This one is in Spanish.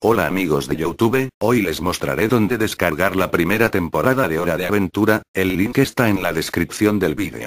Hola amigos de Youtube, hoy les mostraré dónde descargar la primera temporada de Hora de Aventura, el link está en la descripción del vídeo.